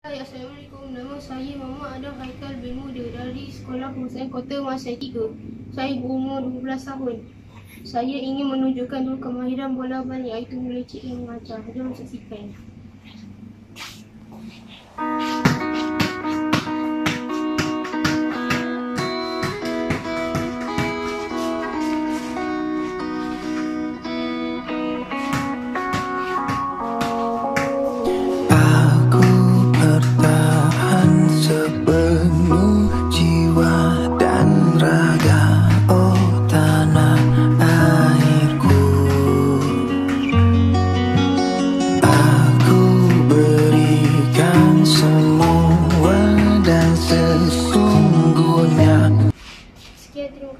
Assalamualaikum. Nama saya Muhammad Adam Haikal bin Muda dari Sekolah Pengurusan Kota Masai 3. Saya berumur 12 tahun. Saya ingin menunjukkan dulu kemahiran bola balik iaitu meleceh dan mengajar. Jom saksikan. Все друг